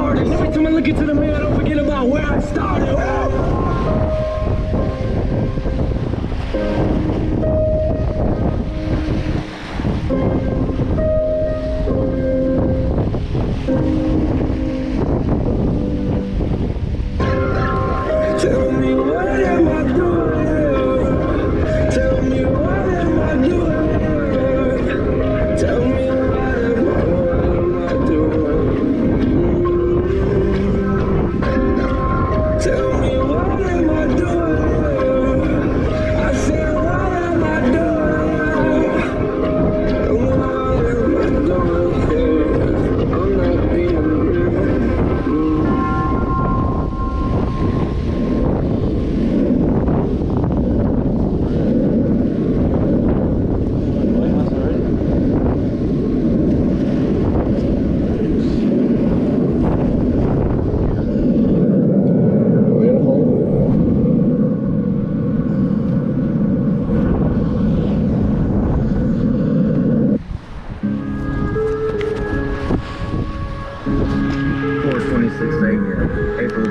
Lord. Every time I look into the mirror, I don't forget about 426 April